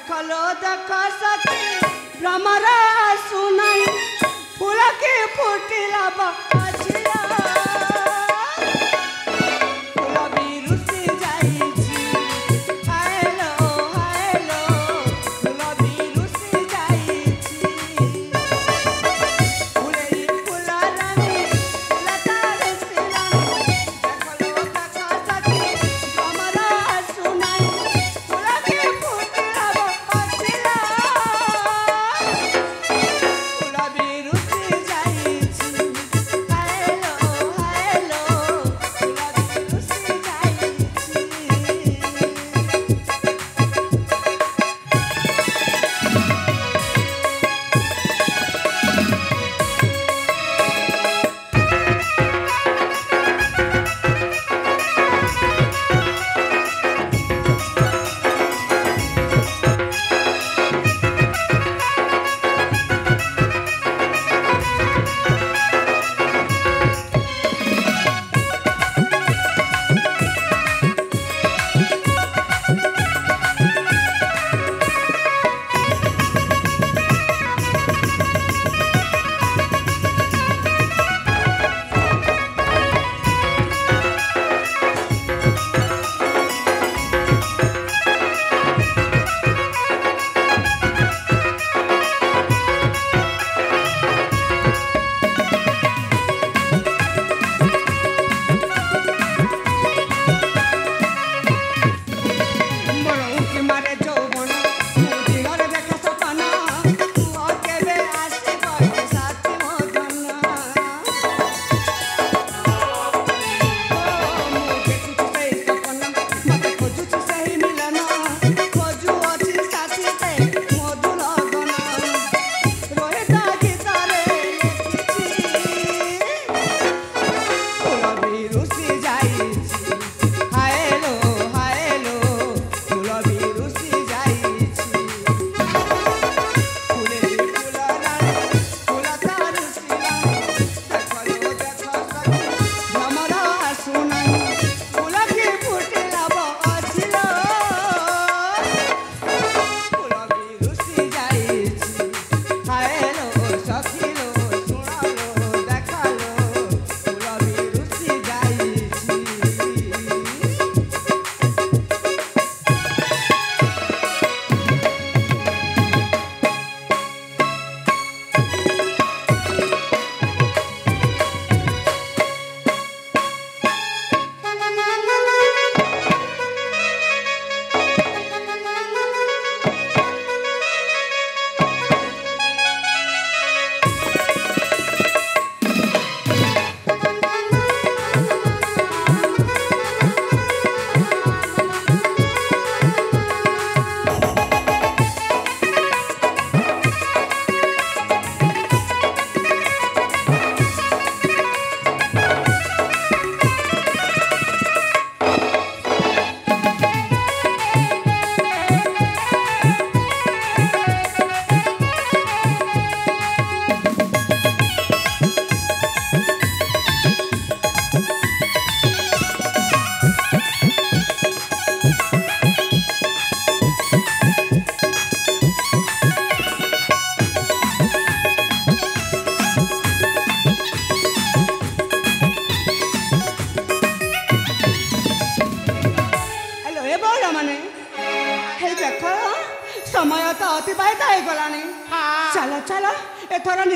দেখল দেখ সখী ভ্রমরা শুনাই ফুলকে ফুটিলা বা ମାନେ ହେଇ ଦେଖ ସମୟ ତ ଅତିବାହିତ ହେଇଗଲାଣି ଚାଲ ଚାଲ ଏଥର